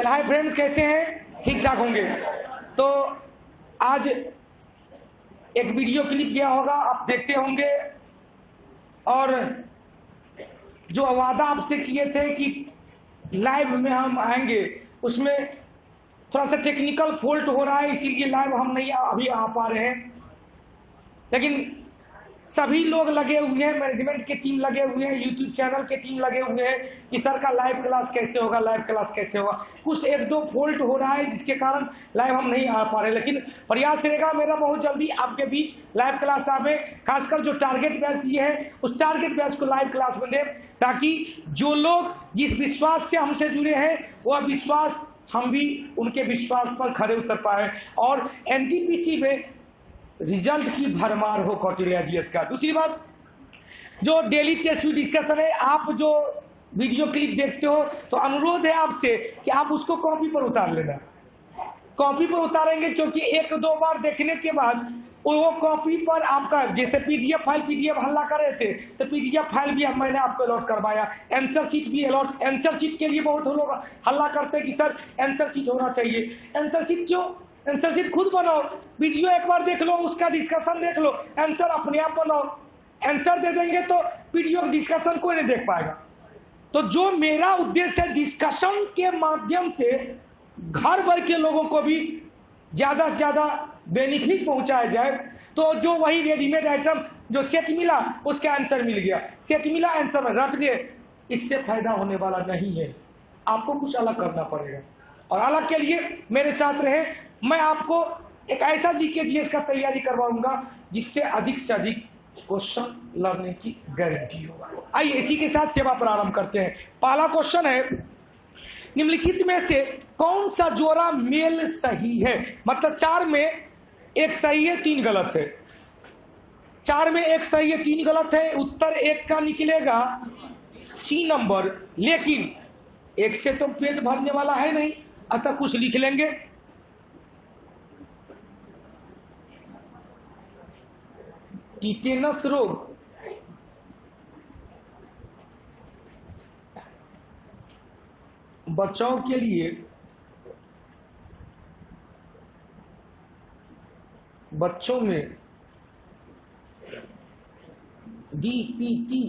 चल hi friends कैसे हैं? ठीक ठाक होंगे। तो आज एक वीडियो क्लिप गया होगा, आप देखते होंगे। और जो वादा आपसे किए थे कि लाइव में हम आएँगे, उसमें थोड़ा सा टेक्निकल फॉल्ट हो रहा है, इसीलिए लाइव हम नहीं अभी आ पा रहे हैं। लेकिन सभी लोग लगे हुए हैं मैनेजमेंट के टीम लगे हुए हैं यूट्यूब चैनल के टीम लगे हुए हैं कि सर का लाइव क्लास कैसे होगा लाइव क्लास कैसे होगा। कुछ एक दो फॉल्ट हो रहा है जिसके कारण लाइव हम नहीं आ पा रहे। लेकिन प्रयास रहेगा मेरा बहुत जल्दी आपके बीच लाइव क्लास आवे, खासकर जो टारगेट बैच दिए हैं, उस टारगेट बैच को लाइव क्लास में दे, ताकि जो लोग जिस विश्वास से हमसे जुड़े हैं, वह विश्वास हम भी उनके विश्वास पर खड़े उतर पाए। और एनटीपीसी में रिज़ल्ट की भरमार हो कौटिल्या जीएस का। दूसरी बात, जो डेली टेस्ट डिस्कशन है, आप जो वीडियो क्लिप देखते हो तो अनुरोध है आपसे कि आप उसको कॉपी पर उतार लेना। कॉपी पर उतारेंगे क्योंकि एक दो बार देखने के बाद वो कॉपी पर आपका, जैसे पीडीएफ फ़ाइल पीडीएफ हल्ला कर रहे थे तो पीडीएफ फ़ाइल भी मैंने आपको अलॉट करवाया। आंसर शीट भी अलॉट आंसर शीट के लिए बहुत लोग हल्ला करते कि, सर आंसर शीट होना चाहिए। आंसर शीट क्यों? आंसर शीट खुद बनाओ। वीडियो एक बार देख लो, उसका डिस्कशन देख लो। आंसर अपने आप बनाओ। आंसर दे देंगे तो वीडियो डिस्कशन कोई नहीं देख पाएगा। तो जो मेरा उद्देश्य है डिस्कशन के माध्यम से घर भर के लोगों को भी ज़्यादा से ज़्यादा बेनिफिट पहुँचाया जाए तो जो वही रेडीमेड आइटम जो सेट मिला, उसका आंसर मिल गया। सेट मिला आंसर रट गए इससे फ़ायदा होने वाला नहीं है। आपको कुछ अलग करना पड़ेगा। और अलग के लिए मेरे साथ रहे। मैं आपको एक ऐसा जीके जीएस का तैयारी करवाऊँगा, जिससे अधिक से अधिक क्वेश्चन लर्निंग की गारंटी होगा। आइए इसी के साथ सेवा प्रारंभ करते हैं। पहला क्वेश्चन है, निम्नलिखित में से कौन सा जोड़ा मेल सही है? मतलब चार में एक सही है, तीन गलत है। चार में एक सही है, तीन गलत है, उत्तर एक का निकलेगा सी नंबर। लेकिन एक से तो पेट भरने वाला है नहीं, अतः कुछ लिख लेंगे। टिटेनस रोग बचाव के लिए बच्चों में डीपीटी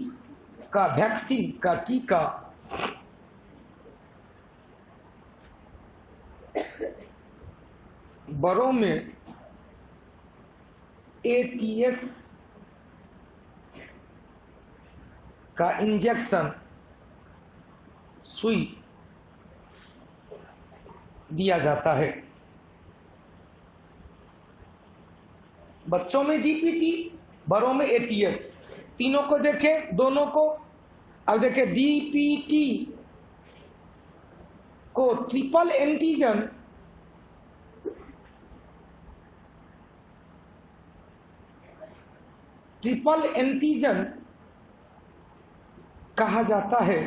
का वैक्सीन का टीका बड़ों में एटीएस का इंजेक्शन सुई दिया जाता है। बच्चों में डीपीटी, बड़ों में एटीएस। तीनों को देखें, दोनों को। अब देखें, डीपीटी को ट्रिपल एंटीजन ट्रिपल एंटीजन कहा जाता है।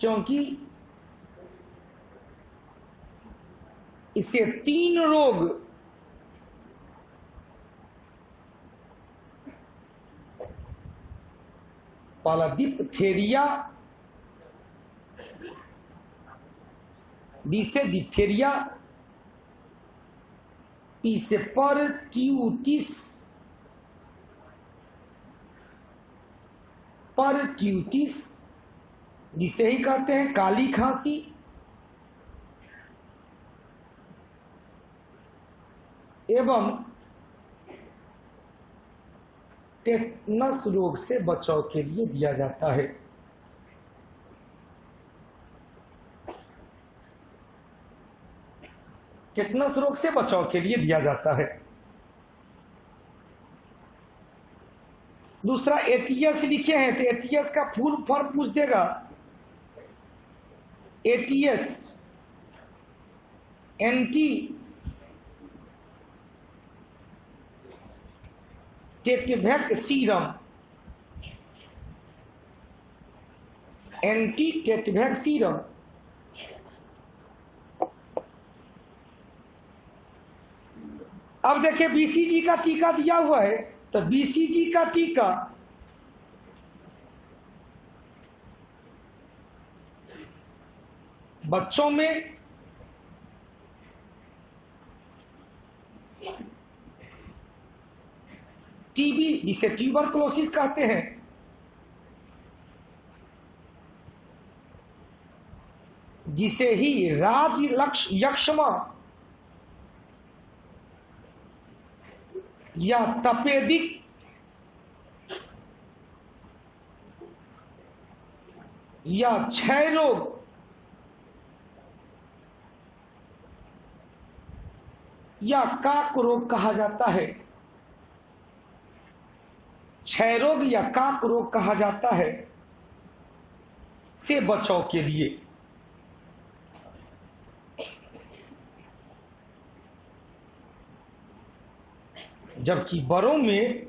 क्योंकि इसे तीन रोग पालादिप्थेरिया बी से डिप्थेरिया परट्यूटिस परट्यूटिस जिसे ही कहते हैं, काली खांसी। एवं टेटनस रोग से बचाव के लिए दिया जाता है। टेटनस रोग से बचाव के लिए दिया जाता है। दूसरा एटीएस लिखे हैं तो एटीएस का फुल फॉर्म पूछ देगा। ATS anti tetvac serum anti tetvac serum अब देखिए बीसीजी का टीका दिया हुआ है तो बीसीजी का टीका बच्चों में टीबी जिसे ट्यूबर क्लोसिस कहते हैं। जिसे ही राज यक्षमा या तपेदिक। या क्षय रोग या काक रोग कहा जाता है। क्षय रोग या काक रोग कहा जाता है। से बचाव के लिए। जबकि बड़ों में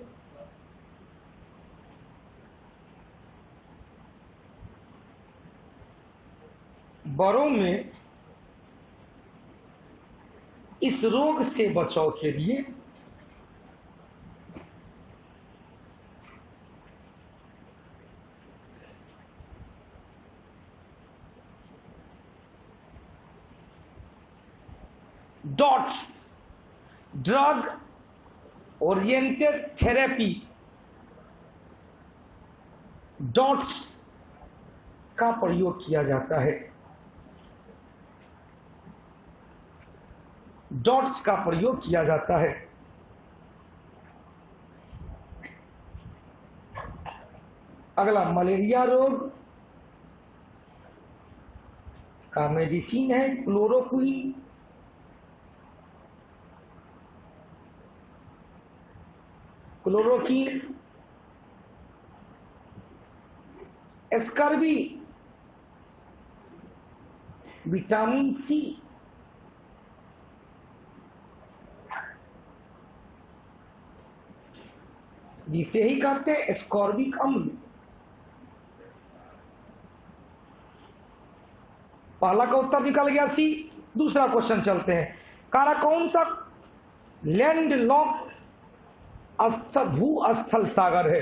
बड़ों में इस रोग से बचाव के लिए DOTS drug oriented therapy DOTS का प्रयोग किया जाता है। डॉट्स का प्रयोग किया जाता है। अगला, मलेरिया रोग का मेडिसिन है, chloroquine. Chloroquine scurvy vitamin C, जिसे ही कहते हैं स्कॉर्बिक अम्ल। पहला का उत्तर निकल गया सी, दूसरा क्वेश्चन चलते हैं। कारा कौन सा? लैंड लॉक स्थल भू स्थल सागर है।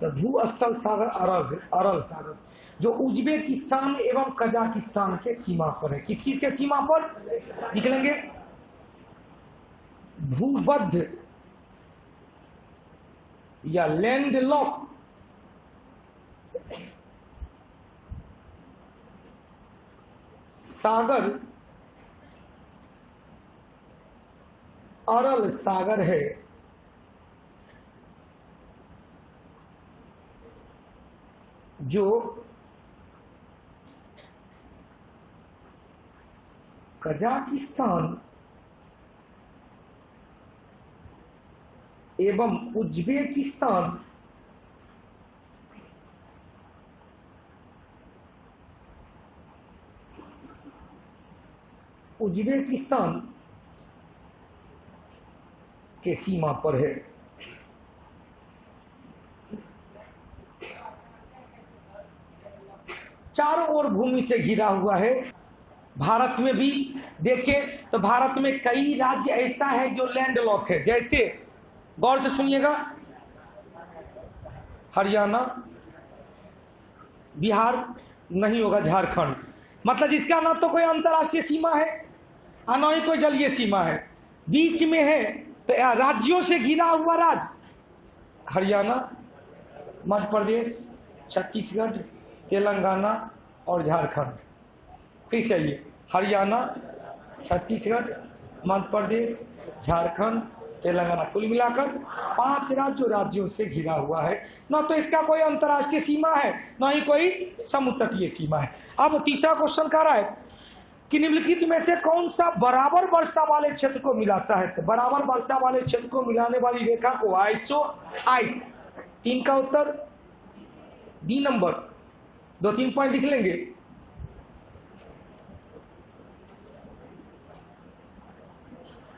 तो भू स्थल सागर अरब अरल सागर, जो उज्बेकिस्तान एवं कजाकिस्तान के सीमा पर है। किस किस के सीमा पर? निकलेंगे। भूबद्ध या लैंड लॉक सागर, अरल सागर है। जो कजाकिस्तान एवं उज्बेकिस्तान उज्बेकिस्तान के सीमा पर है। चारों ओर भूमि से घिरा हुआ है। भारत में भी, देखिए तो भारत में कई राज्य ऐसा है जो लैंड लॉक है। जैसे, गौर से सुनिएगा, हरियाणा, बिहार, नहीं होगा झारखंड। मतलब जिसका ना तो कोई अंतर्राष्ट्रीय सीमा है और ना ही कोई जलीय सीमा है। बीच में है तो राज्यों से घिरा हुआ राज्य, हरियाणा, मध्य प्रदेश, छत्तीसगढ़ तेलंगाना और झारखंड। फिर चलिए हरियाणा, छत्तीसगढ़ मध्य प्रदेश झारखंड, तेलंगाना, कुल मिलाकर पाँच राज्यों राज्यों से घिरा हुआ है। न तो इसका कोई अंतर्राष्ट्रीय सीमा है, न ही कोई समुद्र तटीय सीमा है। अब तीसरा क्वेश्चन कह रहा है कि निम्नलिखित में से कौन सा बराबर वर्षा वाले क्षेत्र को मिलाता है? तो बराबर वर्षा वाले क्षेत्र को मिलाने वाली रेखा को आइसो आई। तीन का उत्तर, डी नंबर। दो तीन पॉइंट लिख लेंगे।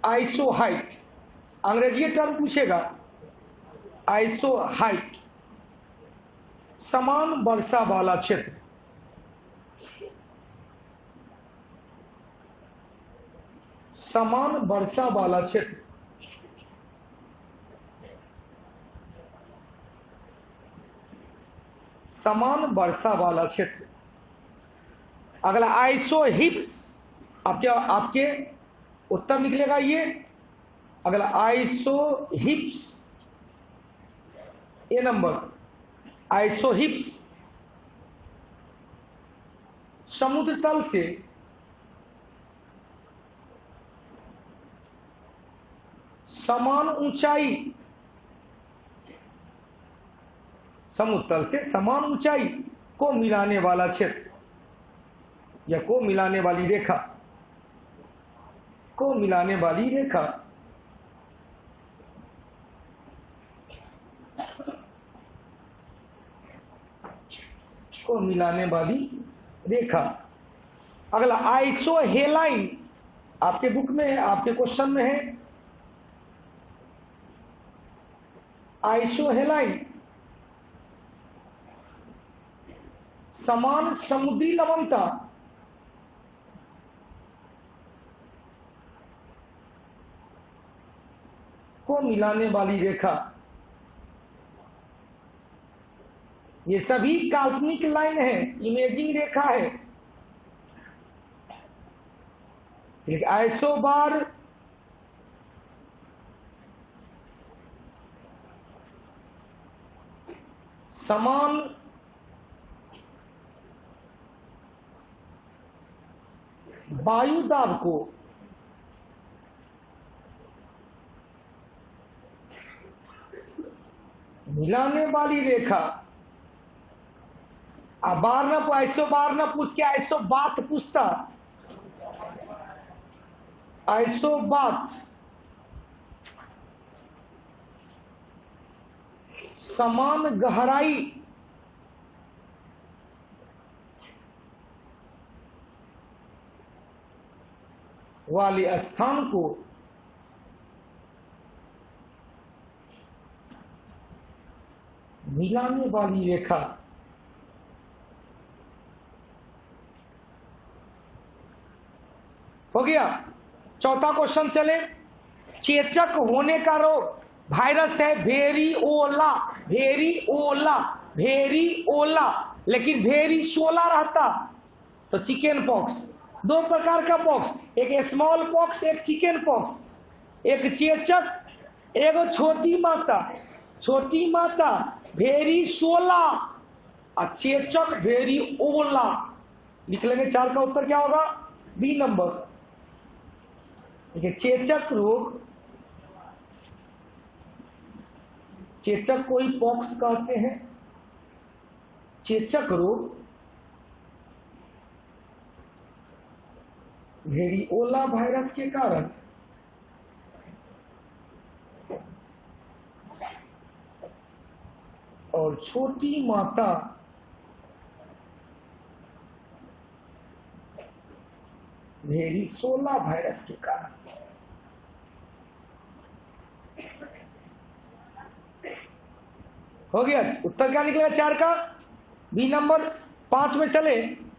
आइसो हाइट अंग्रेज़ी टर्म पूछेगा। आइसो हाइट समान वर्षा वाला क्षेत्र। समान वर्षा वाला क्षेत्र। समान वर्षा वाला क्षेत्र। अगला आइसो हिप्स आपके आपके उत्तर निकलेगा ये। अगला isohypse A number isohypse समुद्र तल से समान ऊंचाई समुद्र तल से समान ऊंचाई को मिलाने वाला क्षेत्र, या को मिलाने वाली रेखा, को मिलाने वाली रेखा। को मिलाने वाली रेखा। अगला, आइसो हेलाइन आपके बुक में है, आपके क्वेश्चन में है। आइसो हेलाइन समान समुद्री लवणता को मिलाने वाली रेखा? ये सभी काल्पनिक लाइन है इमेजिंग रेखा है। आइसो बार समान वायु दाब को मिलाने वाली रेखा अब बार ना ऐसो बार ना पूछ के ऐसो बात पूछता। ऐसो बात समान गहराई वाले स्थान को मिलाने वाली रेखा हो गया। चौथा क्वेश्चन चले। चेचक होने का रोग। वायरस है भेरी ओला। भेरी ओला। भेरी ओला। लेकिन भेरी शोला रहता। तो चिकन पॉक्स दो प्रकार का पॉक्स, एक स्मॉल पॉक्स एक चिकन पॉक्स एक चेचक, एक छोटी माता। छोटी माता भेरी सोला और चेचक भेरी ओला लिख लेंगे चार का उत्तर क्या होगा? बी नंबर देखिए, चेचक रोग, चेचक को ही पॉक्स कहते हैं। चेचक रोग वेरिओला वायरस के कारण और छोटी माता वेरिसोला वायरस के कारण। हो गया। उत्तर क्या निकला? चार का? बी नंबर पाँच में चले।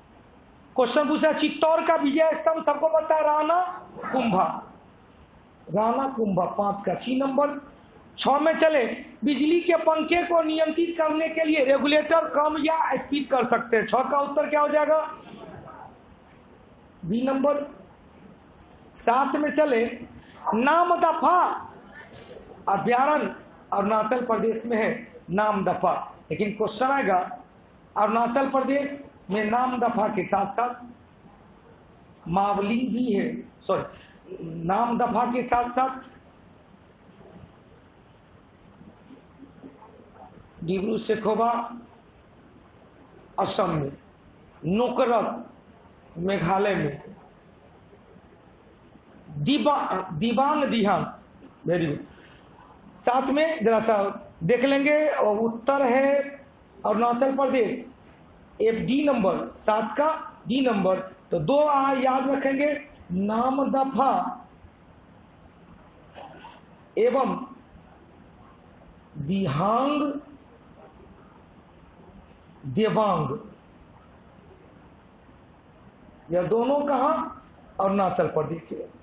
क्वेश्चन पूछा, चित्तौड़ का विजय स्तंभ सबको पता है, राणा कुंभा। राणा कुंभा, पाँच का सी नंबर। छ में चले, बिजली के पंखे को नियंत्रित करने के लिए रेगुलेटर, कम या स्पीड कर सकते हैं। छ का उत्तर क्या हो जाएगा? B number. सात में चले, नाम दफ़ा। अभ्यारण अरुणाचल प्रदेश में है, नाम दफ़ा। लेकिन क्वेश्चन आएगा अरुणाचल प्रदेश में नाम दफ़ा के साथ साथ मावली भी है। सॉरी नाम दफ़ा के साथ साथ डिब्रू शेखोबा असम में नोकरक मेघालय में, दिबा, दिबांग दिहांग वेरी गुड साथ में जरा सा देख लेंगे, और उत्तर है Arunachal Pradesh F D number सात का डी नंबर तो दो आ याद रखेंगे। नाम दफ़ा एवं दिहांग, देवांग। यह दोनों कहा? अरुणाचल प्रदेश है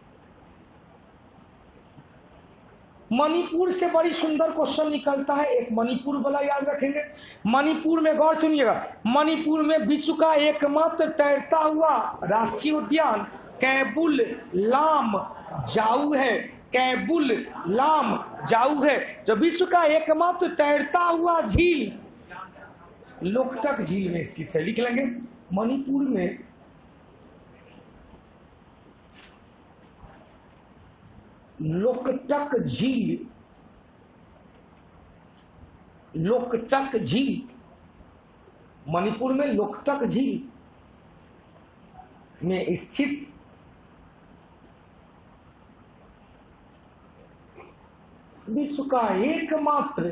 मणिपुर से बड़ी सुंदर क्वेश्चन निकलता है। एक मणिपुर वाला याद रखेंगे। मणिपुर में गौर सुनिएगा। मणिपुर में विश्व का एकमात्र तैरता हुआ राष्ट्रीय उद्यान कैबुल लाम जाऊ है। कैबुल लाम जाऊ है। जो विश्व का एकमात्र तैरता हुआ झील लोकटक झील में स्थित है। लिख लेंगे। मणिपुर में लोकटक झील लोकटक झील मणिपुर में लोकटक झील में स्थित विश्व का एकमात्र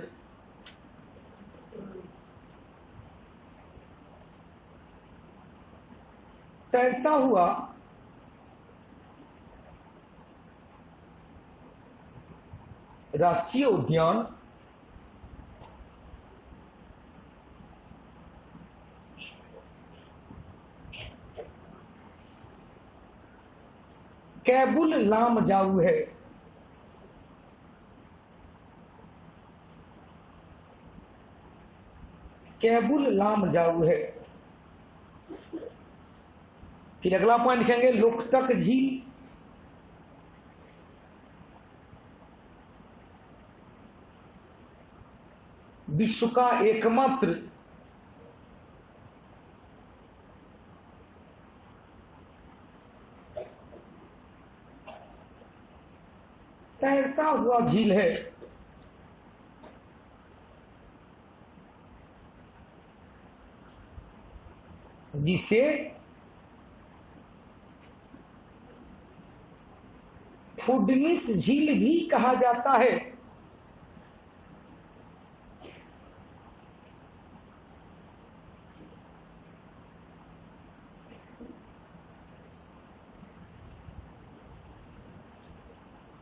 तैरता हुआ राष्ट्रीय उद्यान कैबुल लाम जाऊ है। कैबुल लाम जाऊ है। फिर अगला पॉइंट लिखेंगे लोकतक झील विश्व का एकमात्र तैरता हुआ झील है। जिसे फुडनिस झील भी कहा जाता है।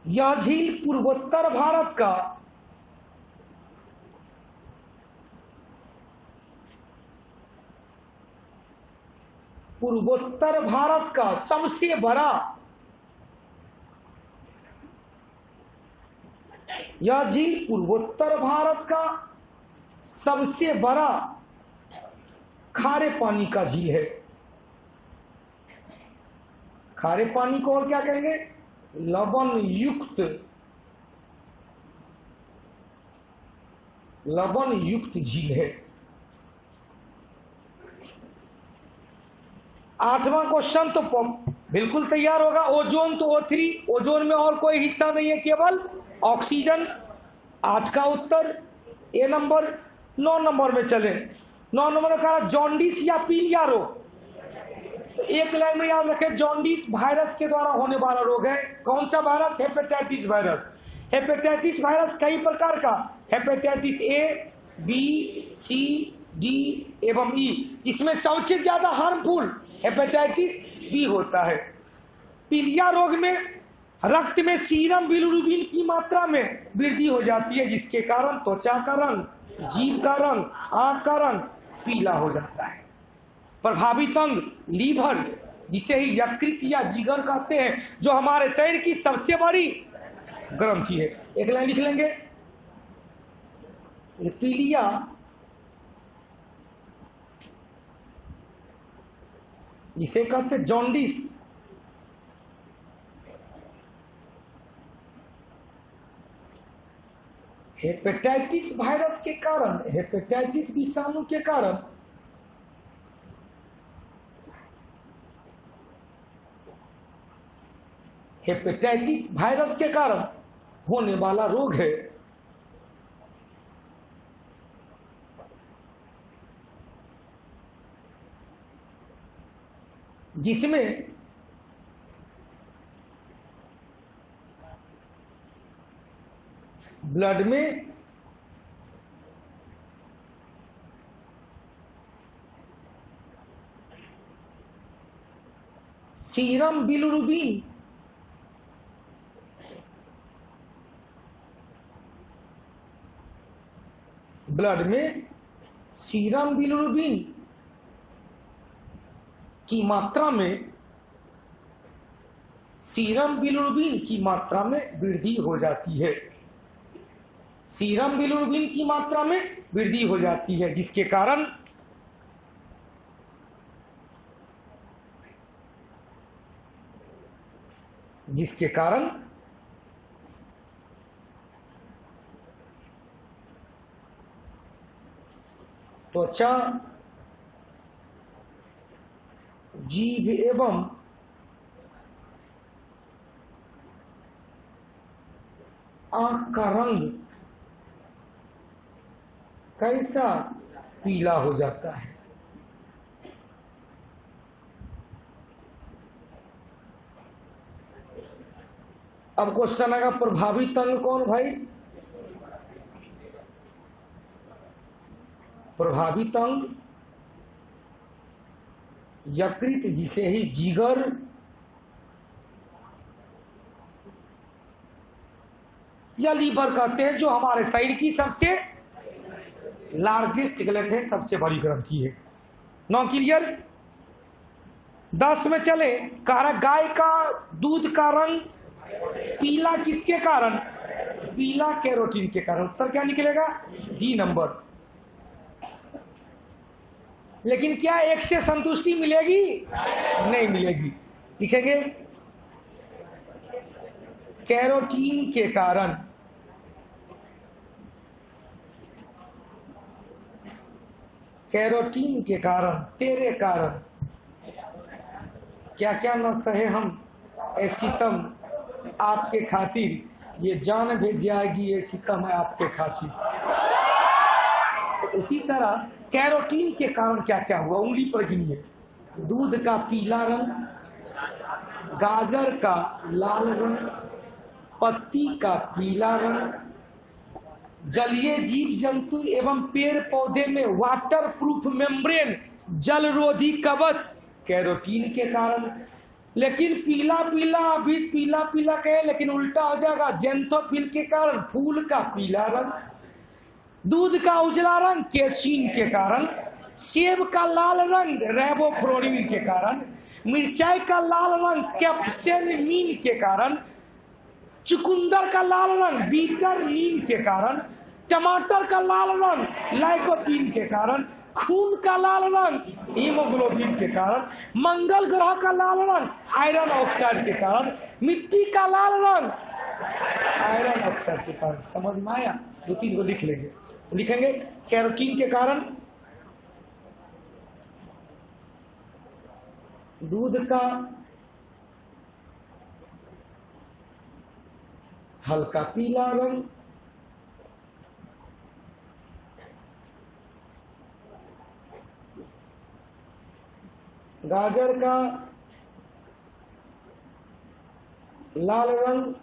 यह झील पूर्वोत्तर भारत का। पूर्वोत्तर भारत का सबसे बड़ा यह झील पूर्वोत्तर भारत का सबसे बड़ा खारे पानी का झील है। खारे पानी को और क्या कहेंगे? लवण युक्त लवण युक्त झील है। आठवां क्वेश्चन तो बिल्कुल तैयार होगा। ओजोन तो ओ थ्री ओजोन में और कोई हिस्सा नहीं है, केवल ऑक्सीजन आठ का उत्तर। ए नंबर नौ नंबर में चले। नौ नंबर में कहा जॉन्डिस या पीलिया रोग तो एक लाइन में याद रखें जॉन्डिस वायरस के द्वारा होने वाला रोग है। कौन सा virus hepatitis virus hepatitis virus कई प्रकार का। Hepatitis A B C D एवं ई इसमें सबसे ज़्यादा हार्मफुल हेपेटाइटिस बी होता है। पीलिया रोग में रक्त में सीरम बिलुरुबिन की मात्रा में वृद्धि हो जाती है, जिसके कारण त्वचा का रंग, जीभ का रंग, आँख का रंग पीला हो जाता है। प्रभावित अंग लीवर जिसे ही यकृत या जिगर कहते हैं, जो हमारे शरीर की सबसे बड़ी ग्रंथि है। एक लाइन लिख लेंगे। पीलिया जिसे कहते जॉन्डिस। हेपेटाइटिस वायरस के कारण, हेपेटाइटिस विषाणु के कारण हेपेटाइटिस वायरस के कारण होने वाला रोग है। जिसमें ब्लड में सीरम बिलुरुबिन ब्लड में सीरम बिलुरुबिन की मात्रा में सीरम बिलुरुबिन की मात्रा में वृद्धि हो जाती है। सीरम बिलुरबिन की मात्रा में वृद्धि हो जाती है, जिसके कारण जिसके कारण त्वचा जीभ एवं आँख का रंग कैसा पीला हो जाता है? अब क्वेश्चन आएगा प्रभावित अंग कौन भाई? प्रभावित अंग, यकृत जिसे ही जिगर, या लीवर कहते हैं, जो हमारे शरीर की सबसे लार्जेस्ट ग्लैंड है, सबसे बड़ी ग्रंथि है। नौ क्लियर दस में चले, कह रहा गाय का दूध का रंग पीला किसके कारण? पीला कैरोटीन के कारण। उत्तर क्या निकलेगा? D number. लेकिन क्या एक से संतुष्टि मिलेगी? नहीं मिलेगी। लिखेंगे कैरोटीन के कारण। कैरोटीन के कारण, तेरे कारण। क्या क्या न सहे हम ए सितम आपके खातिर। ये जान भेज जाएगी ये सितम है आपके खातिर। उसी तरह कैरोटीन के कारण क्या क्या हुआ? उंगली पर गिनिए। दूध का पीला रंग, गाजर का लाल रंग, पत्ती का पीला रंग, जलीय जीव जंतु एवं पेड़ पौधे में वाटर प्रूफ मेम्ब्रेन जल रोधी कवच, कैरोटीन के कारण। लेकिन पीला पीला, अभी पीला पीला कहे, लेकिन उल्टा हो जाएगा। जेंथोफिल के कारण फूल का पीला रंग दूध का उजला रंग केसीन के कारण, सेब का लाल रंग रेबोफ्लोरिन के कारण, मिर्चाई का लाल रंग कैप्सेनमीन के कारण, चुकुंदर का लाल रंग बीटरमीन के कारण, टमाटर का लाल रंग लाइकोपिन के कारण, खून का लाल रंग हीमोग्लोबिन के कारण, मंगल ग्रह का लाल रंग आयरन ऑक्साइड के कारण, मिट्टी का लाल रंग आयरन ऑक्साइड के कारण। समझ में आया? दो तीन को लिख लेंगे। लिखेंगे कैरोटीन के कारण। दूध का हल्का पीला रंग। गाजर का लाल रंग।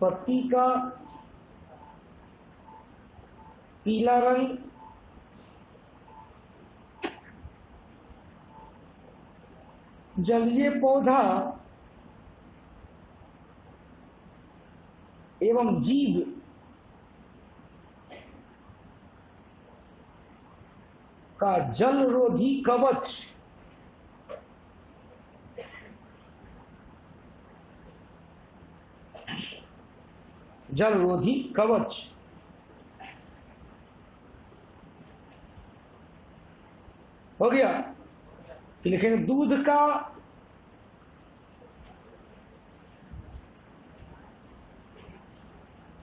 पत्ती का पीला रंग जलीय पौधा एवं जीव का जलरोधी कवच। जल रोधी कवच। हो गया? लेकिन दूध का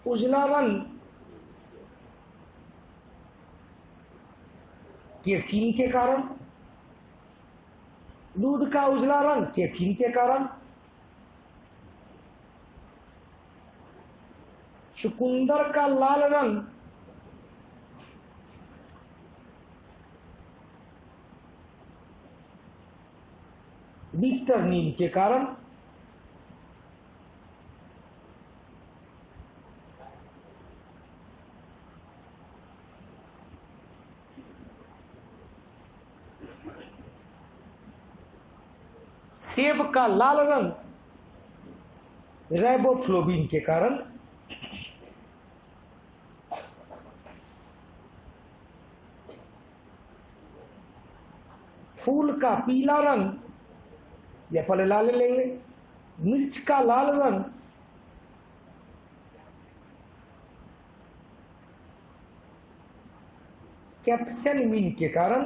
उजला रंग केसीन के कारण, दूध का उजला रंग केसीन के कारण चुकुंदर का लाल रंग। विक्टरनीन के कारण सेब का लाल रंग रेबोफ्लोबिन के कारण फूल का पीला रंग, या पहले लाल लेंगे। मिर्च का लाल रंग कैप्सन मीन के कारण,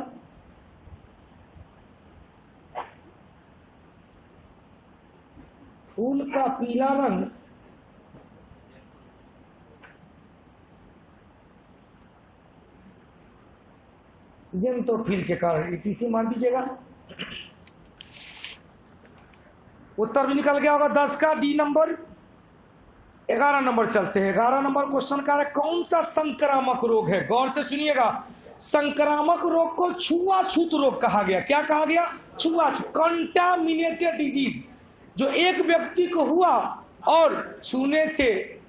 फूल का पीला रंग जन तो फील के कारण इटीसी मान दीजिएगा उत्तर भी निकल गया होगा दस का डी नंबर। ग्यारह नंबर चलते हैं। ग्यारह नंबर क्वेश्चन का है, कौन सा संक्रामक रोग है? गौर से सुनिएगा। संक्रामक रोग को छुआछूत रोग कहा गया। क्या कहा गया? छुआछूत कंटामिनेटेड डिज़ीज़ जो एक व्यक्ति को हुआ और छूने से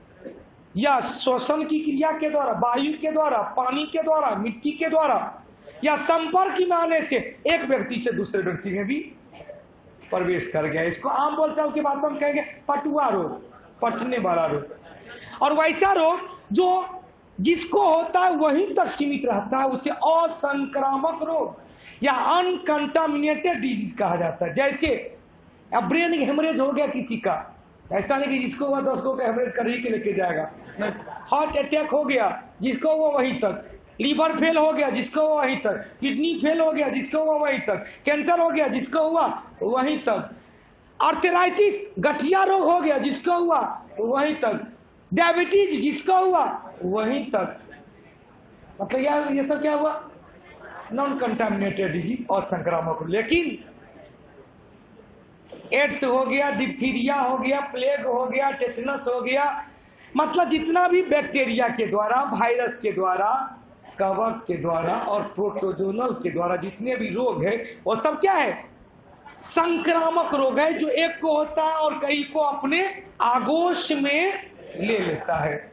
या श्वसन की क्रिया के द्वारा, वायु के द्वारा, पानी के द्वारा, मिट्टी के द्वारा या संपर्क में आने से एक व्यक्ति से दूसरे व्यक्ति में भी प्रवेश कर गया। इसको आम बोलचाल के भाषा में कहेंगे, पटुआ रोग, पटने वाला रोग। और वैसा रोग जो जिसको होता है वहीं तक सीमित रहता है, उसे असंक्रामक रोग या अनकंटामिनेटेड डिज़ीज़ कहा जाता है। जैसे अब ब्रेन हेमरेज हो गया किसी का, ऐसा नहीं कि जिसको हुआ दस को हेमरेज कर ही के लेके जाएगा। हार्ट अटैक हो गया, जिसको हुआ वहीं तक। लीवर फेल हो गया, जिसको हुआ वहीं तक। किडनी फेल हो गया, जिसको हुआ वहीं तक। कैंसर हो गया, जिसको हुआ वहीं तक। आर्थराइटिस गठिया रोग हो गया, जिसको हुआ वहीं तक। डायबिटीज़ जिसको हुआ वहीं तक। मतलब यह ये सब क्या हुआ? नॉन कंटामिनेटेड डिज़ीज़ और संक्रामक। लेकिन एड्स हो गया डिप्थीरिया हो गया प्लेग हो गया टेटनस हो गया। मतलब जितना भी बैक्टीरिया के द्वारा वायरस के द्वारा कवक के द्वारा और प्रोटोजोनल के द्वारा जितने भी रोग है, वो सब क्या है? संक्रामक रोग है जो एक को होता है और कई को अपने आगोश में ले लेता है।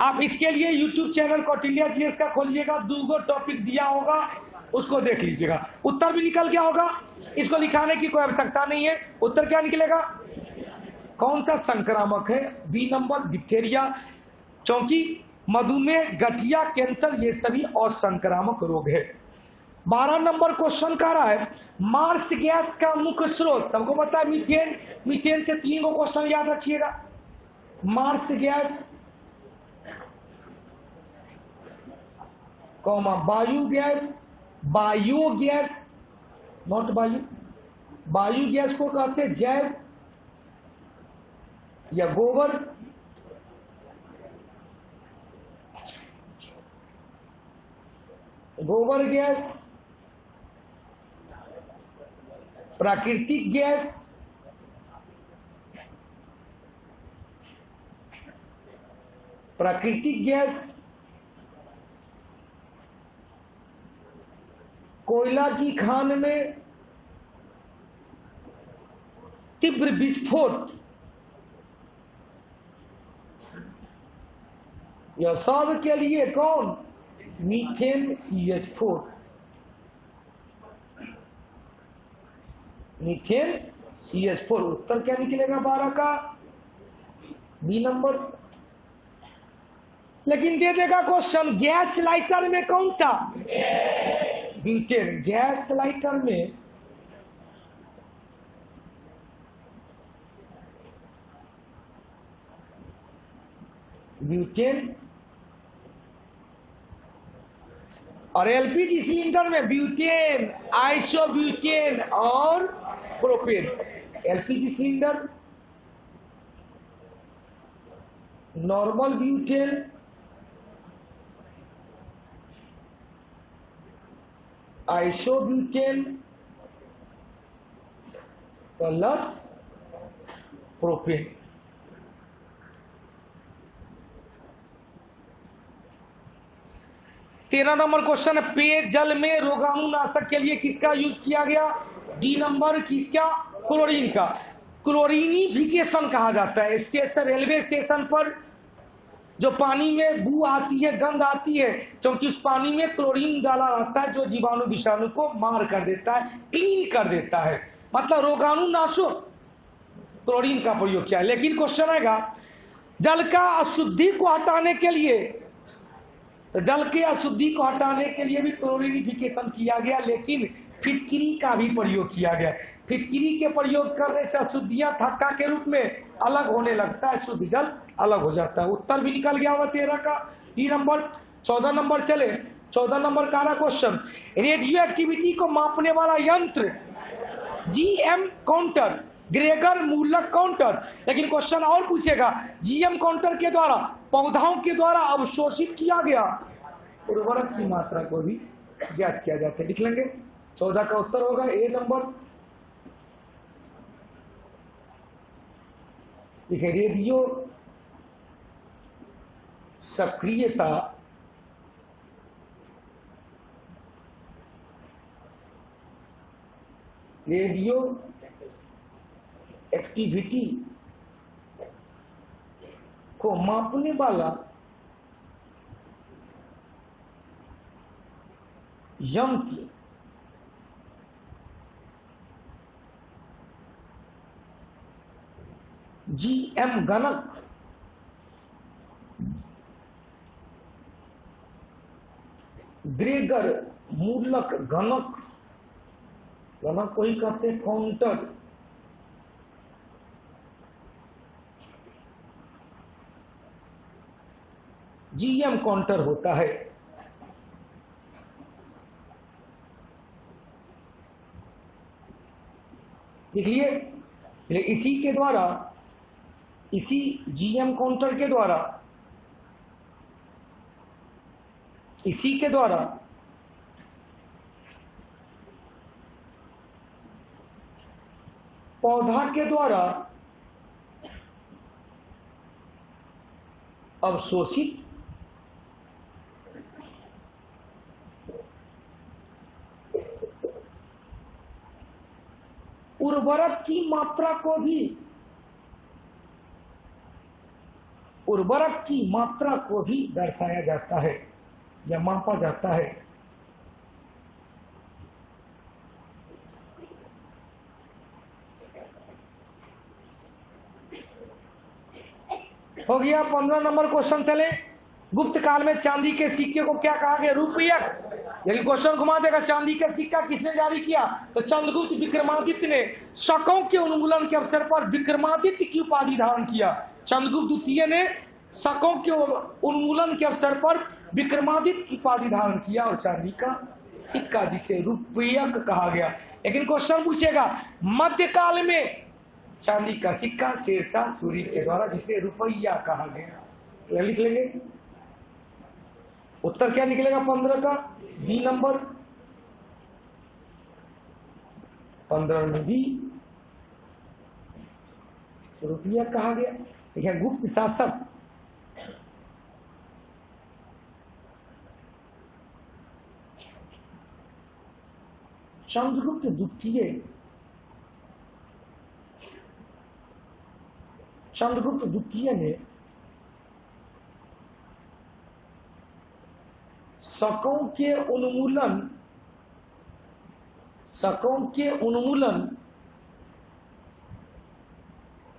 आप इसके लिए YouTube चैनल कौटिल्या जीएस का खोलिएगा दूगो टॉपिक दिया होगा, उसको देख लीजिएगा। उत्तर भी निकल गया होगा। इसको लिखाने की कोई आवश्यकता नहीं है। उत्तर क्या निकलेगा? कौन सा संक्रामक है? बी नंबर डिप्थेरिया क्योंकि मधुमेह, गठिया, कैंसर, ये सभी असंक्रामक रोग है। बारह नंबर क्वेश्चन कह रहा है, मार्स गैस का मुख्य स्रोत। सबको पता है मीथेन? मीथेन से तीन गो क्वेश्चन याद रखिएगा। मार्स गैस, कौमा वायु गैस, बायो गैस, नॉट वायु वायु गैस को कहते हैं जैव या गोबर। गोबर गैस, प्राकृतिक गैस प्राकृतिक गैस, कोयला की खान में तीव्र विस्फोट। यह सब के लिए कौन methane C H four methane C H four उत्तर क्या निकलेगा बारह का? बी नंबर लेकिन दे देगा क्वेश्चन गैस लाइटर में कौन सा? ब्यूटेन गैस लाइटर में ब्यूटेन और एलपीजी सिलेंडर में ब्यूटेन आइसोब्यूटेन और propane LPG cylinder normal butane isobutane plus propane तेरह नंबर क्वेश्चन है पेयजल में रोगाणुनाशक के लिए किसका यूज़ किया गया? डी नंबर किसका? क्लोरीन का। क्लोरीनिफिकेशन कहा जाता है। स्टेशन, रेलवे स्टेशन पर जो पानी में बू आती है, गंध आती है, क्योंकि उस पानी में क्लोरीन डाला रहता है, जो जीवाणु विषाणु को मार कर देता है, क्लीन कर देता है। मतलब रोगाणु नाशो। क्लोरीन का प्रयोग किया लेकिन क्वेश्चन आएगा, जल का अशुद्धि को हटाने के लिए तो जल के अशुद्धि को हटाने के लिए भी क्लोरिनिफिकेशन किया गया, लेकिन फिटकिरी का भी प्रयोग किया गया। फिटकिरी के प्रयोग करने से अशुद्धियाँ थक्का के रूप में अलग होने लगता है, शुद्ध जल अलग हो जाता है। उत्तर भी निकल गया हुआ तेरह का। ई नंबर, चौदह नंबर चले। चौदह नंबर का क्वेश्चन रेडियो एक्टिविटी को मापने वाला यंत्र जीएम काउंटर ग्रेगर मूलक काउंटर। लेकिन क्वेश्चन और पूछेगा, जीएम काउंटर के द्वारा, पौधाओं के द्वारा अवशोषित किया गया। उर्वरक की मात्रा को भी ज्ञात किया जाता है। लिख लेंगे। चौदह का उत्तर होगा, ए नंबर। देखिए रेडियो। सक्रियता। रेडियो। एक्टिविटी को मापने वाला यंत्र जी एम गणक ग्रेगर मूलक गणक गणक को ही कहते हैं काउंटर जीएम काउंटर होता है। देखिए इसी के द्वारा, इसी जीएम काउंटर के द्वारा, इसी के द्वारा, पौधा के द्वारा अवशोषित उर्वरक की मात्रा को भी, उर्वरक की मात्रा को भी दर्शाया जाता है या मापा जाता है। हो गया पंद्रह नंबर क्वेश्चन चले। गुप्त काल में चांदी के सिक्के को क्या कहा गया? रुपयक यदि क्वेश्चन घुमा देगा चांदी का सिक्का किसने जारी किया? तो चंद्रगुप्त विक्रमादित्य ने शकों के उन्मूलन के अवसर पर विक्रमादित्य की उपाधि धारण किया। चंद्रगुप्त द्वितीय ने शकों के उन्मूलन के अवसर पर विक्रमादित्य की उपाधि धारण किया और चांदी का सिक्का, जिसे रुपयक कहा गया। लेकिन क्वेश्चन पूछेगा, मध्यकाल में चांदी का सिक्का शेरशाह सूर्य के द्वारा जिसे रुपया कहा गया। लिख लेंगे? उत्तर क्या निकलेगा पंद्रह का? बी नंबर, पंद्रह में बी रुपया कहा गया? देखिए गुप्त शासक चंद्रगुप्त द्वितीय। चंद्रगुप्त द्वितीय ने शकों के उन्मूलन शकों के उन्मूलन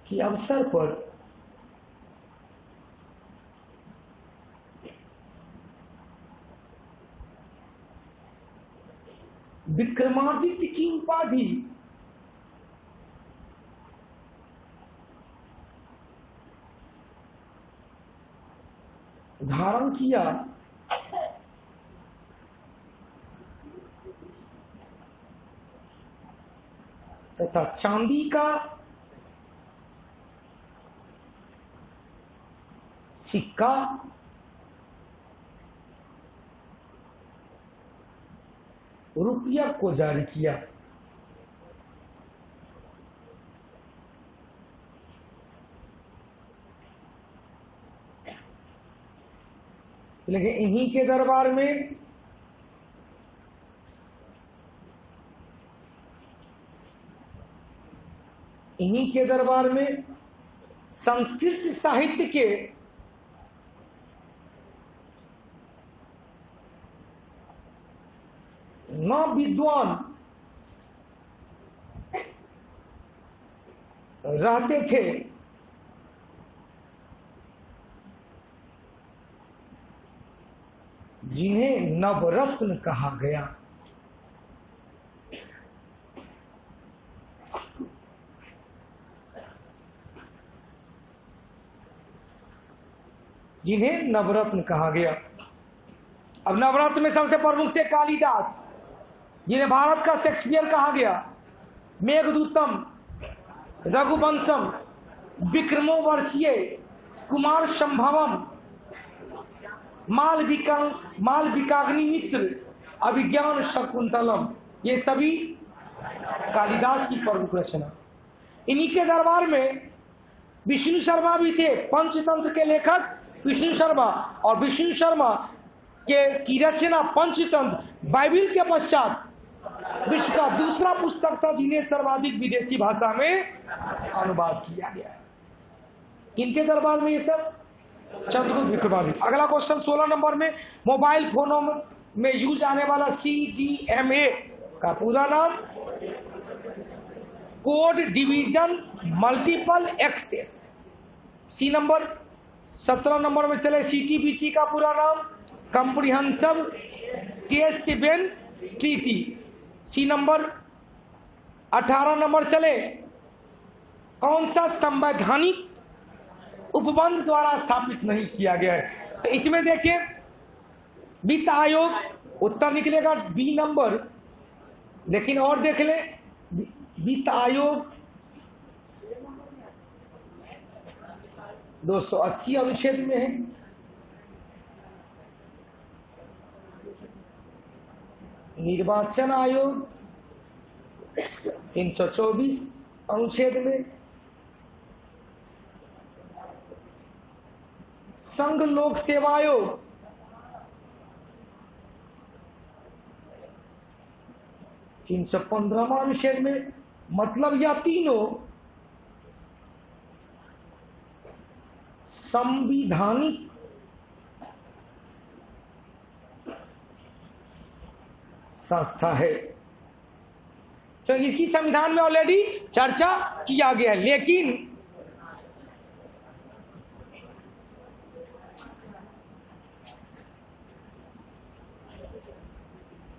के अवसर पर विक्रमादित्य की उपाधि धारण किया तथा चांदी का सिक्का रुपया को जारी किया। लेकिन इन्हीं के दरबार में इन्हीं के दरबार में संस्कृत साहित्य के न विद्वान रहते थे। जिन्हें नवरत्न कहा गया। जिन्हें नवरत्न कहा गया। अब नवरत्न में सबसे प्रमुख थे कालिदास, जिन्हें भारत का शेक्सपियर कहा गया। मेघदूतम, रघुवंशम विक्रमो वर्षीय कुमार संभवम मालविका, मालविकाग्नि मित्र, अभिज्ञान शकुंतलम, ये सभी कालिदास की प्रमुख रचना। इन्हीं के दरबार में विष्णु शर्मा भी थे, पंचतंत्र के लेखक। विष्णु शर्मा और विष्णु शर्मा के की रचना पंचतंत्र, बाइबिल के पश्चात विश्व का दूसरा पुस्तक था जिन्हें सर्वाधिक विदेशी भाषा में अनुवाद किया गया किनके दरबार में ये सब? चंद्रगुप्त विक्रमादित्य। अगला क्वेश्चन 16 नंबर में, मोबाइल फोनों में यूज़ आने वाला सी डी एम ए का पूरा नाम? Code division multiple access. C number? 17 number में चले सीटीबीटी का पूरा नाम, comprehensive test ban treaty. C number 18 number चले। कौन सा संवैधानिक उपबंध द्वारा स्थापित नहीं किया गया है? तो इसमें देखिए, वित्त आयोग उत्तर निकलेगा बी नंबर। लेकिन और देख ले, वित्त आयोग 280 अनुच्छेद में है। निर्वाचन आयोग 324 अनुच्छेद में। संघ लोक सेवा आयोग तीन सौ पंद्रहवा अनुच्छेद में मतलब यह तीनों संविधानिक। संस्था है। तो इसकी संविधान में ऑलरेडी चर्चा किया गया है लेकिन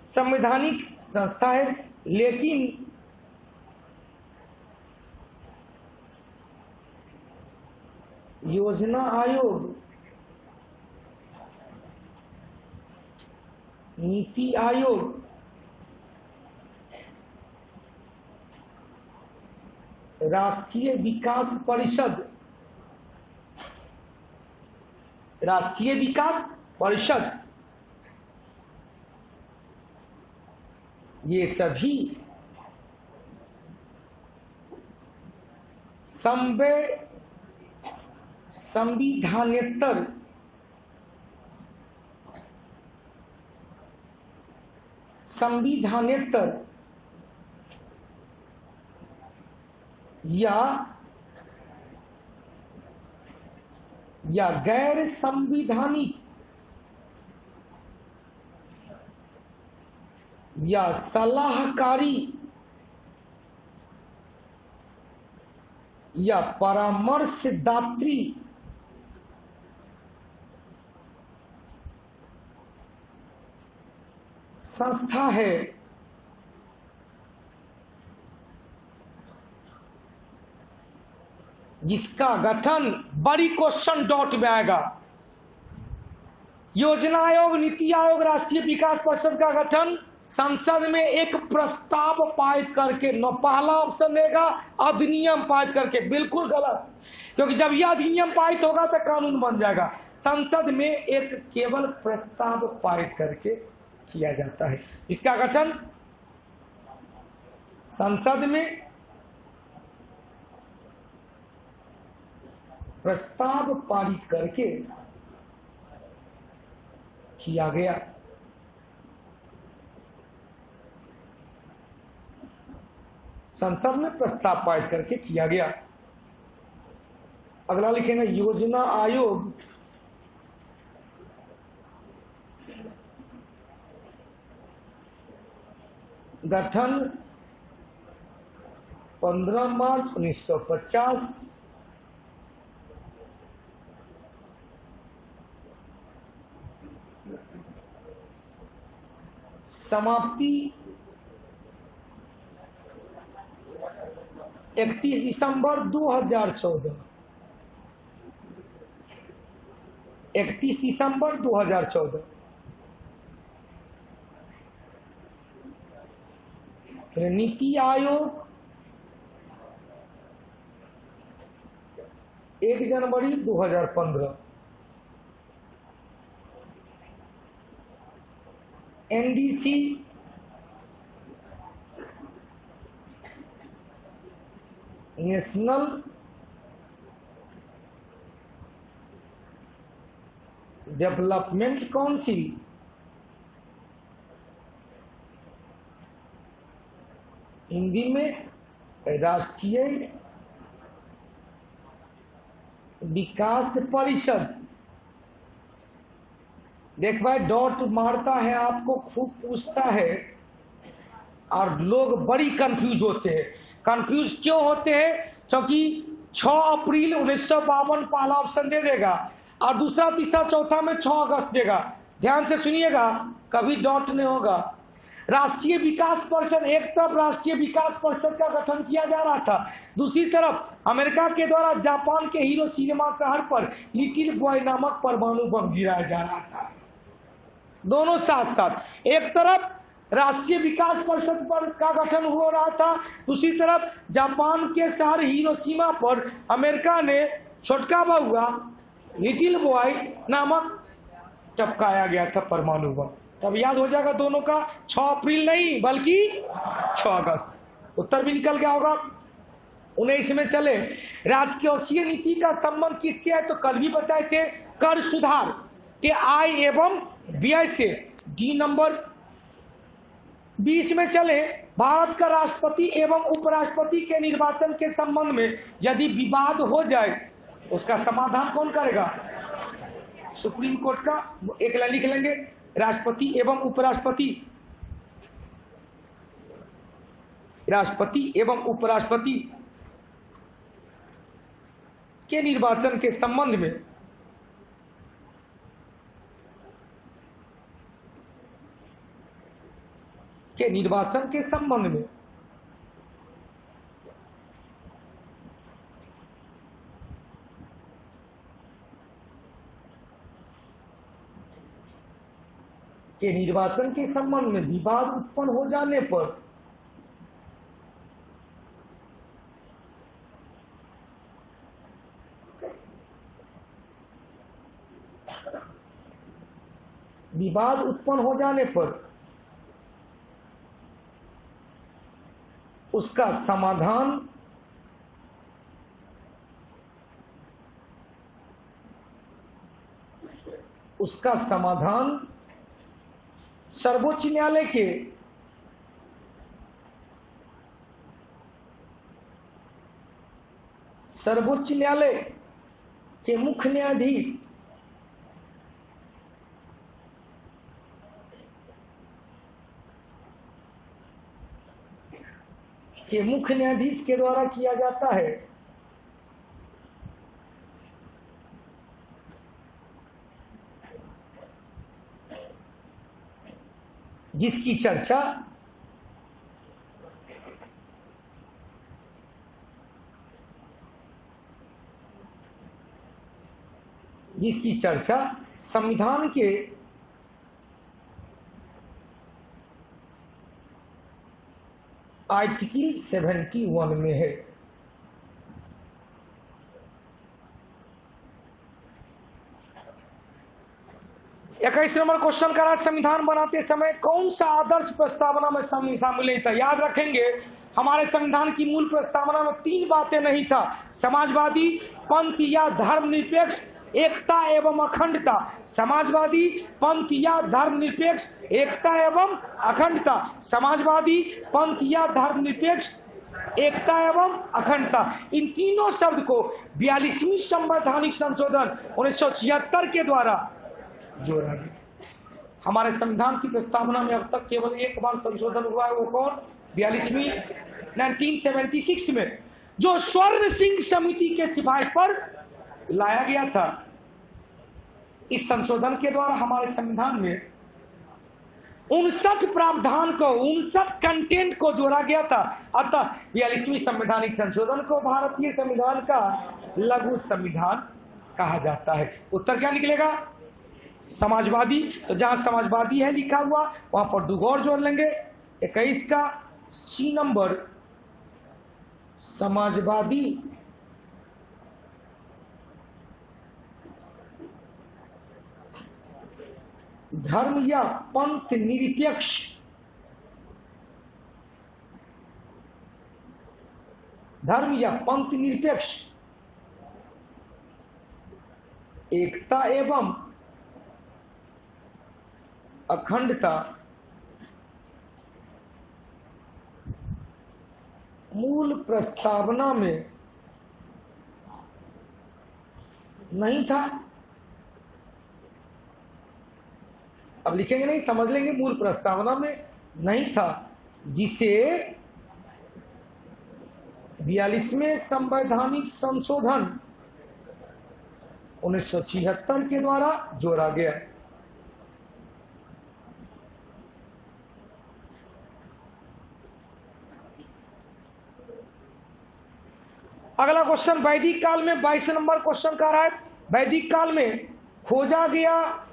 संवैधानिक संस्था है, लेकिन योजना आयोग नीति आयोग राष्ट्रीय विकास परिषद राष्ट्रीय विकास परिषद ये सभी संवे संविधानेतर। संविधानेतर। या या गैर संविधानिक या सलाहकारी। या परामर्शदात्री। संस्था है। जिसका गठन बड़ी क्वेश्चन डॉट में आएगा। योजना आयोग, नीति आयोग, राष्ट्रीय विकास परिषद का गठन संसद में एक प्रस्ताव पारित करके न पहला ऑप्शन देगा, अधिनियम पारित करके। बिल्कुल गलत। क्योंकि जब यह अधिनियम पारित होगा तो कानून बन जाएगा। संसद में एक केवल प्रस्ताव पारित करके किया जाता है। इसका गठन संसद में प्रस्ताव पारित करके किया गया। संसद में प्रस्ताव पारित करके किया गया। अगला लिखेंगे, योजना आयोग गठन 15 मार्च 1950 समाप्ति 31 दिसंबर 2014 31 दिसंबर 2014 फिर नीति आयोग एक जनवरी 2015 NDC national development council Hindi में राष्ट्रीय विकास परिषद। देख भाई, डॉट मारता है, आपको खूब पूछता है और लोग बड़ी कंफ्यूज होते हैं। कंफ्यूज क्यों होते हैं? क्योंकि 6 अप्रैल उन्नीस सौ बावन पहला ऑप्शन दे देगा और दूसरा, तीसरा, चौथा में 6 अगस्त देगा। ध्यान से सुनिएगा, कभी डॉट नहीं होगा। राष्ट्रीय विकास परिषद, एक तरफ़ राष्ट्रीय विकास परिषद का गठन किया जा रहा था, दूसरी तरफ़ अमेरिका के द्वारा जापान के हीरो सिनेमा शहर पर लिटिल बॉय नामक परमाणु बम गिराया जा रहा था। दोनों साथ साथ एक तरफ़ राष्ट्रीय विकास परिषद पर का गठन हो रहा था, दूसरी तरफ़ जापान के शहर हिरोशिमा पर अमेरिका ने छोटका बहुआ लिटिल बॉय नामक टपकाया गया था परमाणु बम। तब याद हो जाएगा दोनों का 6 अप्रैल नहीं, बल्कि 6 अगस्त। उत्तर भी निकल गया होगा। उन्नीस में चले। राजकोषीय नीति का संबंध किससे है तो कल भी बताए थे। कर सुधार के आय एवं व्यय से। D number. बीस में चले। भारत का राष्ट्रपति एवं उपराष्ट्रपति के निर्वाचन के संबंध में यदि विवाद हो जाए, उसका समाधान कौन करेगा? सुप्रीम कोर्ट का। एक लिख लेंगे। राष्ट्रपति एवं उपराष्ट्रपति। राष्ट्रपति एवं उपराष्ट्रपति। के निर्वाचन के संबंध में? के निर्वाचन के संबंध में? के निर्वाचन के संबंध में विवाद उत्पन्न हो जाने पर विवाद उत्पन्न हो जाने पर उसका समाधान उसका समाधान सर्वोच्च न्यायालय के सर्वोच्च न्यायालय के मुख्य न्यायाधीश के मुख्य न्यायाधीश के द्वारा किया जाता है। जिसकी चर्चा जिसकी चर्चा संविधान के आर्टिकल 71 में है। इक्कीस नंबर क्वेश्चन का संविधान बनाते समय कौन सा आदर्श प्रस्तावना में शामिल था? याद रखेंगे, हमारे संविधान की मूल प्रस्तावना में तीन बातें नहीं था। समाजवादी, पंथ या धर्म निरपेक्ष एकता एवं अखंडता। समाजवादी, पंथ या धर्म निरपेक्ष एकता एवं अखंडता। समाजवादी, पंथ या धर्म निरपेक्ष एकता एवं अखंडता। इन तीनों शब्द को बयालीसवीं संवैधानिक संशोधन उन्नीस सौ छिहत्तर के द्वारा जोड़ा गया हमारे संविधान की प्रस्तावना में अब तक केवल एक बार संशोधन हुआ है, वो कौन? बयालीसवीं 1976 में, जो स्वर्ण सिंह समिति के सिपाही पर लाया गया था। इस संशोधन के द्वारा हमारे संविधान में उनसठ प्रावधान को, उनसठ कंटेंट को जोड़ा गया था। अतः बयालीसवीं संवैधानिक संशोधन को भारतीय संविधान का लघु संविधान कहा जाता है। उत्तर क्या निकलेगा? समाजवादी तो जहाँ समाजवादी है लिखा हुआ, वहाँ पर दो और जोड़ लेंगे। इक्कीस का सी नंबर, समाजवादी। धर्म या पंथ निरपेक्ष। धर्म या पंथ निरपेक्ष। एकता एवं अखंडता। मूल प्रस्तावना में नहीं था। अब लिखेंगे नहीं, समझ लेंगे। मूल प्रस्तावना में नहीं था, जिसे बयालीसवें संवैधानिक संशोधन उन्नीस सौ छिहत्तर के द्वारा जोड़ा गया। अगला क्वेश्चन, वैदिक काल में बाईस नंबर क्वेश्चन का रहा है। वैदिक काल में खोजा गया,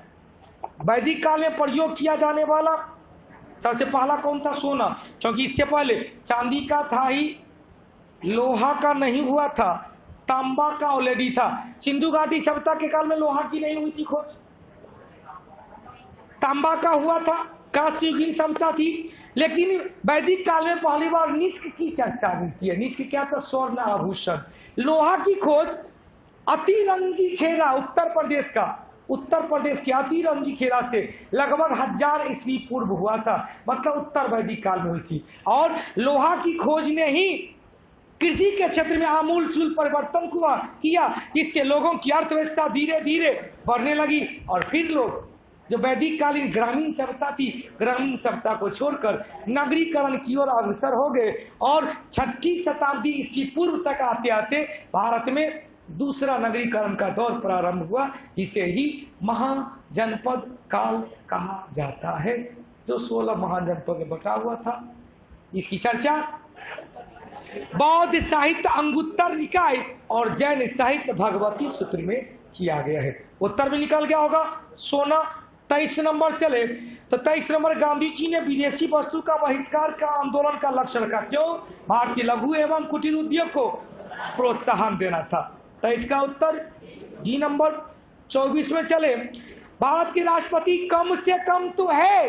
वैदिक काल में प्रयोग किया जाने वाला, सबसे पहला कौन था? सोना। क्योंकि इससे पहले चांदी का था ही, लोहा का नहीं हुआ था, तांबा का ऑलरेडी था। सिंधु घाटी सभ्यता के काल में लोहा की नहीं हुई थी खोज। तांबा का हुआ था काश्युगीन सभ्यता थी लेकिन वैदिक काल में पहली बार निष्क की चर्चा मिलती है निष्क क्या था? स्वर्ण आभूषण। लोहा की खोज अतिरंजी खेरा उत्तर प्रदेश का। उत्तर प्रदेश के अतिरंजी खेरा से लगभग हज़ार ईस्वी पूर्व हुआ था। मतलब उत्तर वैदिक काल में हुई थी। और लोहा की खोज ने ही कृषि के क्षेत्र में आमूल चूल परिवर्तन हुआ किया, जिससे लोगों की अर्थव्यवस्था धीरे धीरे बढ़ने लगी और फिर लोग जो वैदिक कालीन ग्रामीण सभ्यता थी, ग्रामीण सभ्यता को छोड़कर नगरीकरण की ओर अग्रसर हो गए और छठी शताब्दी ईस्वी पूर्व तक आते आते भारत में दूसरा नगरीकरण का दौर प्रारंभ हुआ, जिसे ही महाजनपद काल कहा जाता है, जो सोलह महाजनपद में बटा हुआ था। इसकी चर्चा, बौद्ध साहित्य अंगुत्तर निकाय और जैन साहित्य भगवती सूत्र में किया गया है। उत्तर में निकल गया होगा, सोना तेईस नंबर चले तो तेईस नंबर गांधी जी ने विदेशी वस्तु का बहिष्कार का आंदोलन का लक्ष्य रखा क्यों? भारतीय लघु एवं कुटीर उद्योग को प्रोत्साहन देना था। तो इसका उत्तर डी नंबर चौबीस में चले, भारत के राष्ट्रपति कम से कम तो है,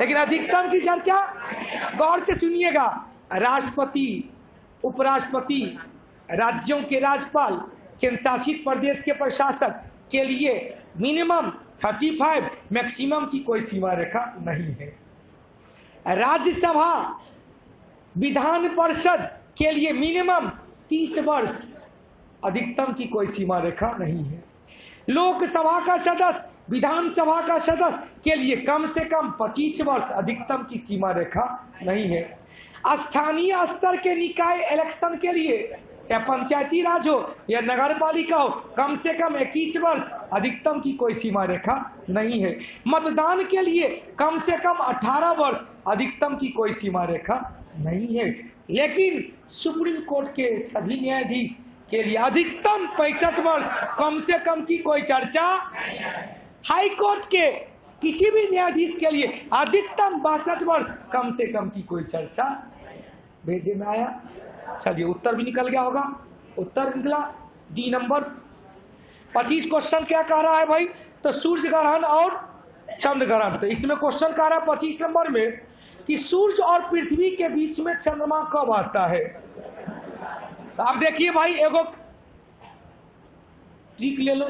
लेकिन अधिकतम की चर्चा गौर से सुनिएगा। राष्ट्रपति, उपराष्ट्रपति, राज्यों के राज्यपाल केंद्र शासित प्रदेश के प्रशासक के लिए मिनिमम 35 मैक्सिमम की कोई सीमा रेखा नहीं है। राज्यसभा, विधान परिषद के लिए मिनिमम 30 वर्ष, अधिकतम की कोई सीमा रेखा नहीं है। लोकसभा का सदस्य, विधानसभा का सदस्य के लिए कम से कम 25 वर्ष, अधिकतम की सीमा रेखा नहीं है। स्थानीय स्तर के निकाय इलेक्शन के लिए चाहे पंचायती राज हो या नगर पालिका हो, कम से कम 21 वर्ष अधिकतम की कोई सीमा रेखा नहीं है। मतदान के लिए कम से कम 18 वर्ष अधिकतम की कोई सीमा रेखा नहीं है। लेकिन सुप्रीम कोर्ट के सभी न्यायाधीश के लिए अधिकतम पैंसठ वर्ष कम से कम की कोई चर्चा हाई कोर्ट के किसी भी न्यायाधीश के लिए अधिकतम बासठ वर्ष कम से कम की कोई चर्चा भेजे में आया। चलिए, उत्तर भी निकल गया होगा। उत्तर निकला डी नंबर पच्चीस क्वेश्चन क्या कह रहा है भाई? तो सूर्य ग्रहण और चंद्र ग्रहण। तो इसमें क्वेश्चन कह रहा है पच्चीस नंबर में कि सूर्य और पृथ्वी के बीच में चंद्रमा कब आता है? तो आप देखिए भाई, एगो ट्रिक ले लो।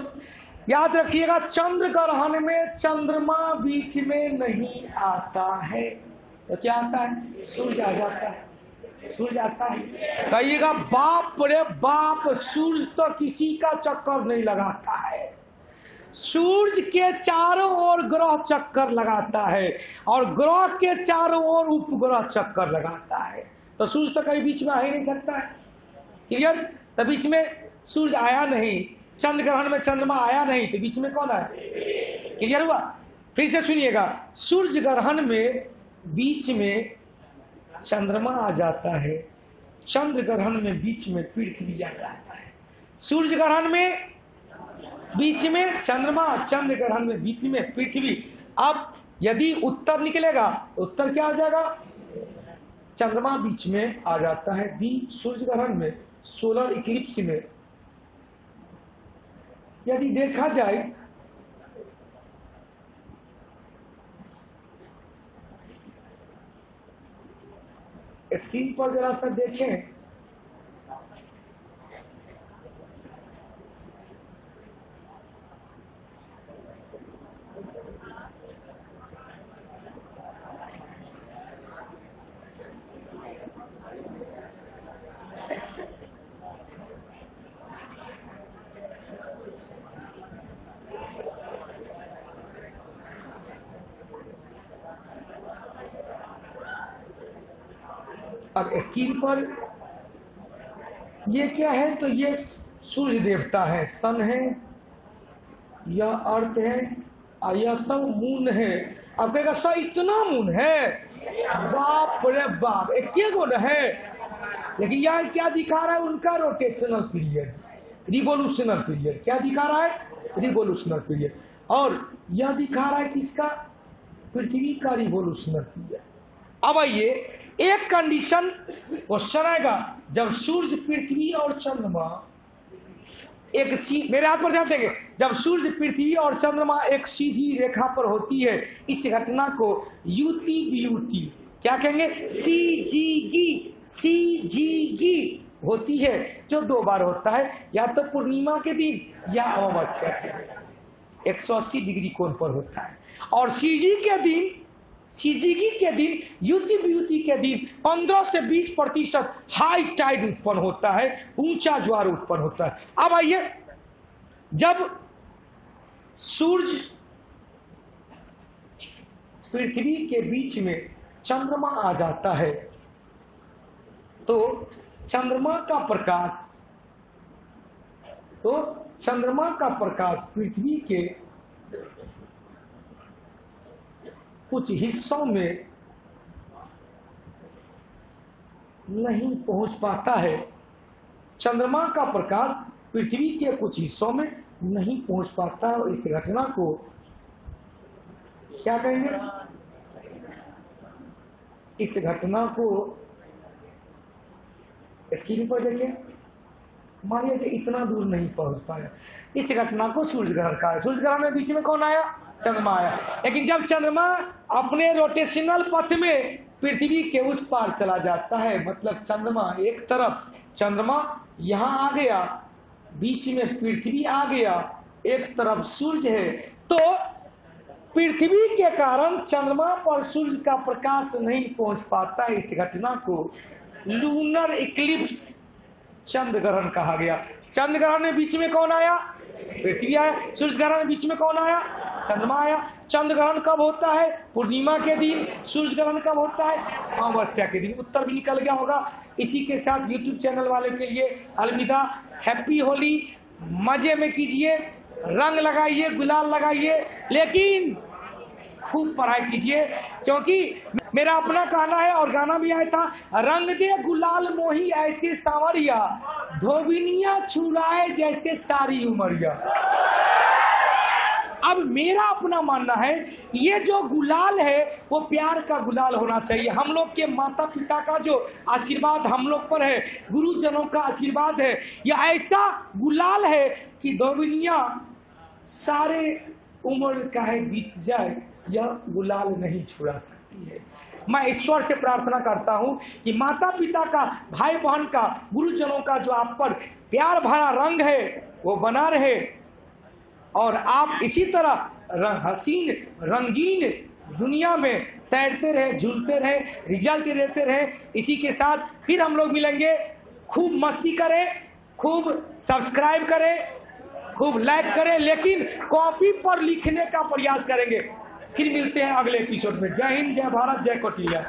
याद रखिएगा, चंद्र ग्रहण में चंद्रमा बीच में नहीं आता है। तो क्या आता है? सूर्य आ जाता है। सूर्य आता है। कहिएगा, बाप रे बाप, सूर्य तो किसी का चक्कर नहीं लगाता है। सूर्य के चारों ओर ग्रह चक्कर लगाता है और ग्रह के चारों ओर उपग्रह चक्कर लगाता है। तो सूर्य तो कहीं बीच में आ ही नहीं सकता है। क्लियर तो बीच में सूर्य आया नहीं, चंद्र ग्रहण में चंद्रमा आया नहीं तो बीच में कौन आया क्लियर हुआ? फिर से सुनिएगा, सूर्य ग्रहण में बीच में चंद्रमा आ जाता है, चंद्र ग्रहण में बीच में पृथ्वी आ जाता है। सूर्य ग्रहण में बीच में चंद्रमा, चंद्र ग्रहण में बीच में पृथ्वी। अब यदि उत्तर निकलेगा, उत्तर क्या आ जाएगा? चंद्रमा बीच में आ जाता है। बी, सूर्य ग्रहण में, सोलर इक्लिप्स में। यदि देखा जाए स्क्रीन पर जरा सा देखें अब स्क्रीन पर। ये क्या है? तो ये सूर्य देवता है। सन है यह अर्थ है? यह सब मून है। अब कहेगा सर इतना मून है? बाप रे बाप, एक गुण है। लेकिन यह क्या दिखा रहा है? उनका रोटेशनल पीरियड रिवोल्यूशनल पीरियड क्या दिखा रहा है? रिवोल्यूशनल पीरियड और यह दिखा रहा है किसका? पृथ्वी का रिवोल्यूशनल पीरियड अब आइए एक कंडीशन क्वेश्चन आएगा जब सूर्य पृथ्वी और चंद्रमा एक सी, मेरे हाथ पर ध्यान देंगे। जब सूर्य पृथ्वी और चंद्रमा एक सीधी रेखा पर होती है, इस घटना को युति ब्यूटी क्या कहेंगे? सी जी गी सी जी गी होती है, जो दो बार होता है, या तो पूर्णिमा के दिन या अमावस्या के दिन। एक सौ अस्सी डिग्री कोण पर होता है। और सी जी के दिन सीजीगी के दिन युति ब्यूति के दिन 15 से 20 प्रतिशत हाई टाइड उत्पन्न होता है, ऊँचा ज्वार उत्पन्न होता है। अब आइए, जब सूर्य पृथ्वी के बीच में चंद्रमा आ जाता है तो चंद्रमा का प्रकाश तो चंद्रमा का प्रकाश पृथ्वी के कुछ हिस्सों में नहीं पहुँच पाता है। चंद्रमा का प्रकाश पृथ्वी के कुछ हिस्सों में नहीं पहुँच पाता और इस घटना को क्या कहेंगे? इस घटना को स्क्रीन पर देखें मान लीजिए इतना दूर नहीं पहुँच पाया इस घटना को सूर्य ग्रहण का है। सूर्य ग्रहण में बीच में कौन आया? चंद्रमा आया लेकिन जब चंद्रमा अपने रोटेशनल पथ में पृथ्वी के उस पार चला जाता है मतलब चंद्रमा एक तरफ़, चंद्रमा यहाँ आ गया, बीच में पृथ्वी आ गया, एक तरफ़ सूर्य है तो पृथ्वी के कारण चंद्रमा पर सूर्य का प्रकाश नहीं पहुँच पाता इस घटना को लूनर इक्लिप्स चंद्र ग्रहण कहा गया। चंद्र ग्रहण में बीच में कौन आया? पृथ्वी आया। सूर्य ग्रहण बीच में कौन आया? चंद्रमा आया चंद्र ग्रहण कब होता है? पूर्णिमा के दिन, सूर्य ग्रहण कब होता है? अमावस्या के दिन। उत्तर भी निकल गया होगा। इसी के साथ यूट्यूब चैनल वाले के लिए अलविदा। हैप्पी होली मज़े में कीजिए। रंग लगाइए, गुलाल लगाइए। लेकिन खूब पढ़ाई कीजिए। क्योंकि मेरा अपना कहना है और गाना भी आया था, रंग दे गुलाल मोही ऐसे सावरिया, धोबिनिया छुराए जैसे सारी उमरिया। अब मेरा अपना मानना है, ये जो गुलाल है, वो प्यार का गुलाल होना चाहिए। हम लोग के माता पिता का जो आशीर्वाद हम लोग पर है, गुरुजनों का आशीर्वाद है यह ऐसा गुलाल है कि दुनिया सारे उम्र का है बीत जाए, यह गुलाल नहीं छुड़ा सकती है। मैं ईश्वर से प्रार्थना करता हूँ कि माता पिता का भाई बहन का, गुरुजनों का जो आप पर प्यार भरा रंग है, वो बना रहे। और आप इसी तरह हसीन, रंगीन दुनिया में तैरते रहे, झूलते रहे, रिज़ल्ट लेते रहे, इसी के साथ फिर हम लोग मिलेंगे। खूब मस्ती करें, खूब सब्सक्राइब करें, खूब लाइक करें, लेकिन कॉपी पर लिखने का प्रयास करेंगे। फिर मिलते हैं अगले एपिसोड में। जय हिंद, जय भारत, जय कोटिया